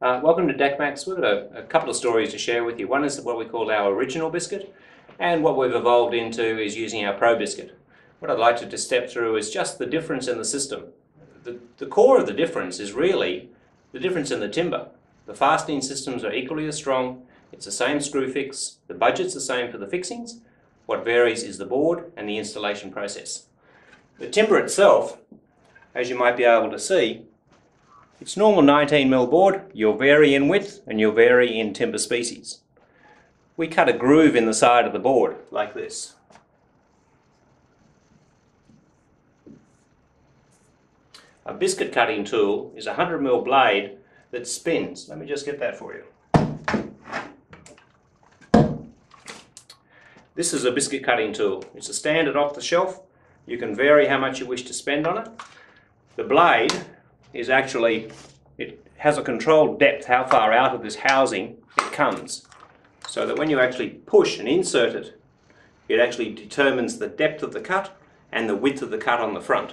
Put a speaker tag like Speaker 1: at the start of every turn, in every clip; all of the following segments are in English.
Speaker 1: Uh, welcome to DeckMax. We've got a, a, couple of stories to share with you. One is what we call our original biscuit, and what we've evolved into is using our Pro biscuit. What I'd like to just step through is just the difference in the system. The, the core of the difference is really the difference in the timber. The fastening systems are equally as strong, it's the same screw fix, the budget's the same for the fixings, what varies is the board and the installation process. The timber itself, as you might be able to see, it's normal 19mm board, you'll vary in width and you'll vary in timber species. We cut a groove in the side of the board, like this. A biscuit cutting tool is a 100mm blade that spins. Let me just get that for you. This is a biscuit cutting tool. It's a standard off the shelf. You can vary how much you wish to spend on it. The blade is actually, it has a controlled depth, how far out of this housing it comes. So that when you actually push and insert it, it actually determines the depth of the cut and the width of the cut on the front.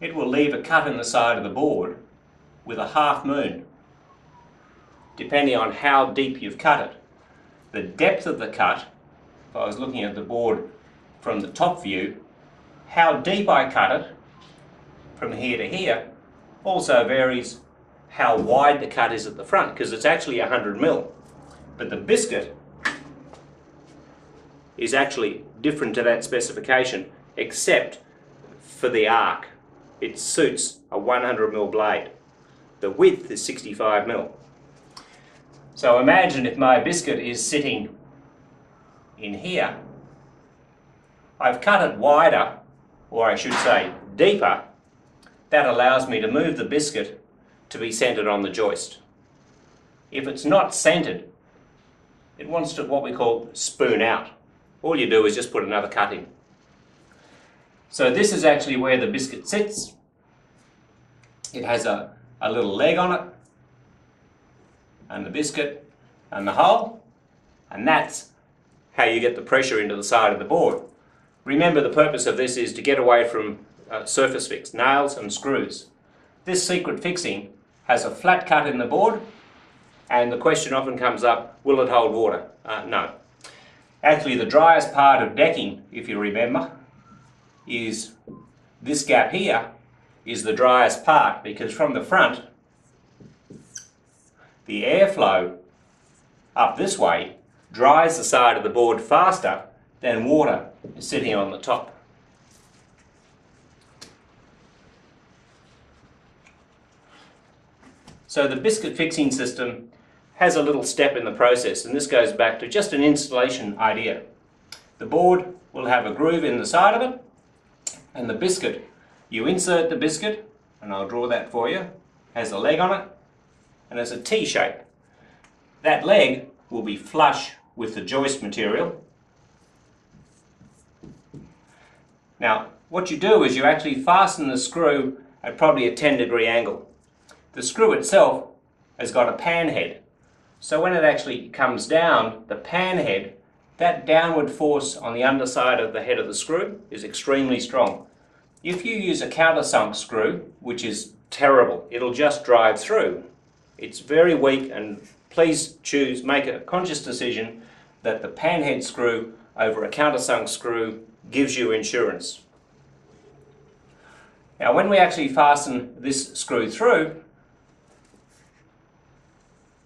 Speaker 1: It will leave a cut in the side of the board with a half moon, depending on how deep you've cut it. The depth of the cut, if I was looking at the board from the top view, how deep I cut it from here to here also varies how wide the cut is at the front because it's actually 100 mil. But the biscuit is actually different to that specification except for the arc. It suits a 100 mil blade. The width is 65 mil. So imagine if my biscuit is sitting in here. I've cut it wider or I should say deeper, that allows me to move the biscuit to be centered on the joist. If it's not centered, it wants to what we call spoon out. All you do is just put another cut in. So this is actually where the biscuit sits. It has a, a little leg on it, and the biscuit, and the hole, and that's how you get the pressure into the side of the board. Remember the purpose of this is to get away from uh, surface fix, nails and screws. This secret fixing has a flat cut in the board and the question often comes up, will it hold water? Uh, no. Actually the driest part of decking, if you remember, is this gap here is the driest part because from the front the airflow up this way dries the side of the board faster than water is sitting on the top. So the biscuit fixing system has a little step in the process and this goes back to just an installation idea. The board will have a groove in the side of it and the biscuit, you insert the biscuit and I'll draw that for you, has a leg on it and it's a T shape. That leg will be flush with the joist material Now, what you do is you actually fasten the screw at probably a 10 degree angle. The screw itself has got a pan head. So when it actually comes down, the pan head, that downward force on the underside of the head of the screw is extremely strong. If you use a countersunk screw, which is terrible, it'll just drive through. It's very weak and please choose, make a conscious decision that the pan head screw over a countersunk screw gives you insurance. Now when we actually fasten this screw through,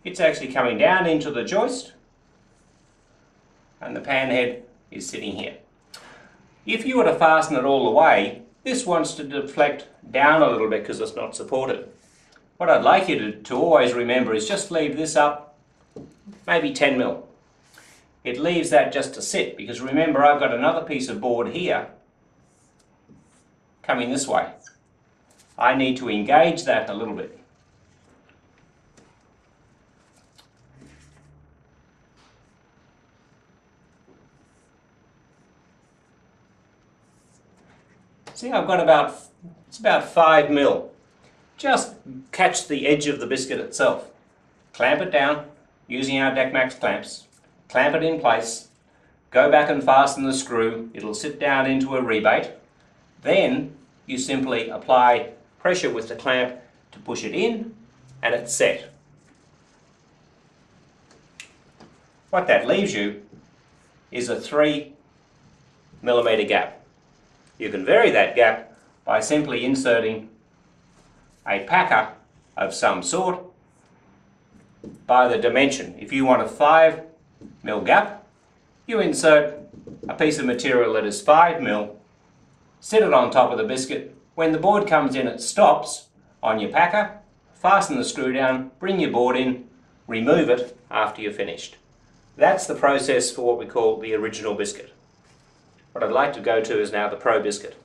Speaker 1: it's actually coming down into the joist and the pan head is sitting here. If you were to fasten it all the way, this wants to deflect down a little bit because it's not supported. What I'd like you to, to always remember is just leave this up maybe 10 mil it leaves that just to sit because remember I've got another piece of board here coming this way. I need to engage that a little bit. See, I've got about, it's about 5 mil. Just catch the edge of the biscuit itself. Clamp it down using our DeckMax clamps clamp it in place, go back and fasten the screw, it'll sit down into a rebate. Then you simply apply pressure with the clamp to push it in and it's set. What that leaves you is a 3 millimeter gap. You can vary that gap by simply inserting a packer of some sort by the dimension. If you want a 5 mil gap, you insert a piece of material that is 5 mil, sit it on top of the biscuit. When the board comes in, it stops on your packer, fasten the screw down, bring your board in, remove it after you're finished. That's the process for what we call the original biscuit. What I'd like to go to is now the Pro Biscuit.